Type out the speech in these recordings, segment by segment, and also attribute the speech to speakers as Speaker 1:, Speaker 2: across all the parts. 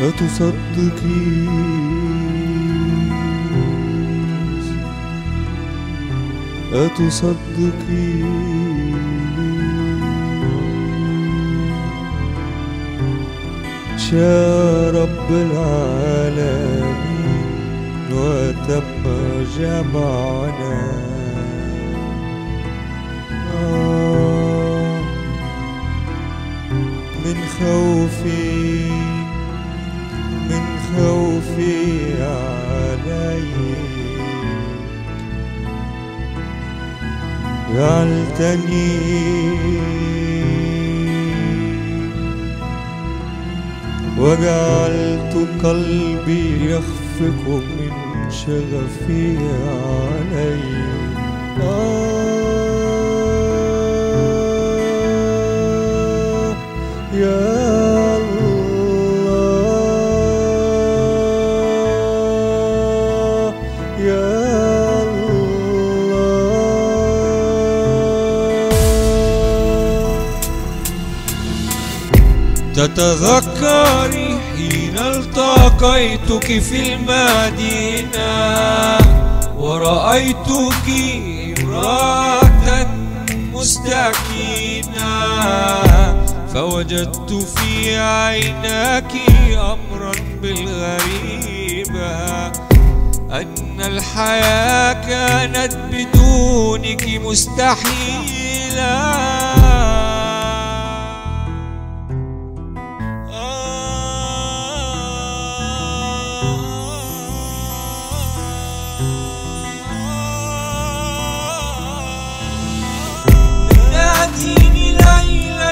Speaker 1: أتصدقي؟ أتصدقي؟ شاء رب العالمين وتم جمعنا. آه من خوفي. خوفي عليك. جعلتني وجعلت قلبي يخفق من شغفي عليك.
Speaker 2: تتذكري حين التقيتك في المدينة ورأيتك امرأة مستكينة فوجدت في عيناك أمرا بالغريبة أن الحياة كانت بدونك مستحيلة.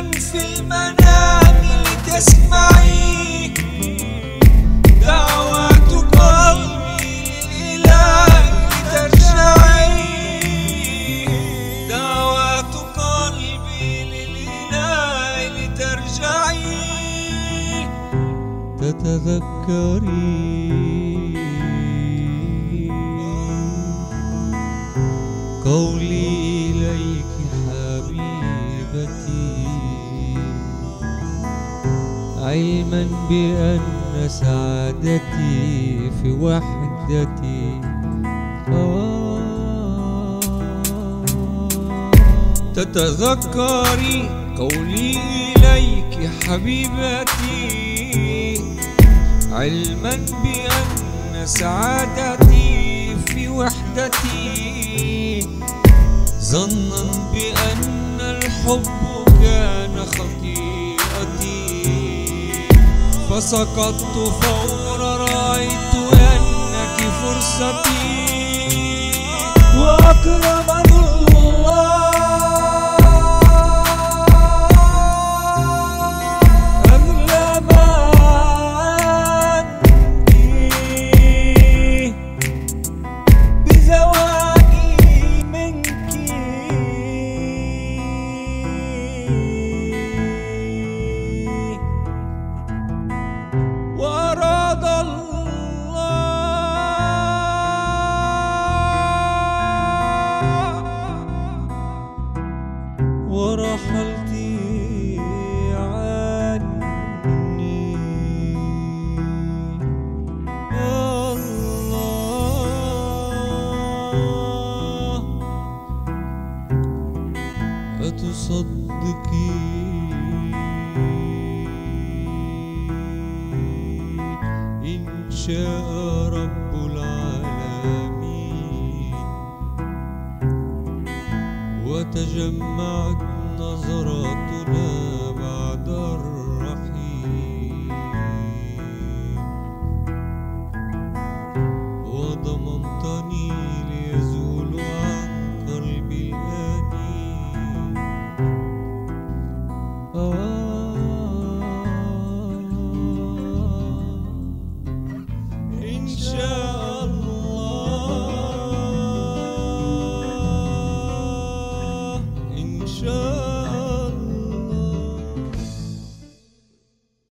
Speaker 2: في المنام لتسمعي دعوات قلبي للإله لترجعي دعوات قلبي للإله لترجعي
Speaker 1: تتذكري. قولي إليك حبيبتي. علما بأن سعادتي في وحدتي. آه.
Speaker 2: تتذكري قولي إليك حبيبتي. علما بأن سعادتي في وحدتي. ظنا بأن الحب فسقطت فورا رأيت أنك فرصتي. وأكرمني أتصدقي إن شاء رب العالمين. وتجمعت نظراتنا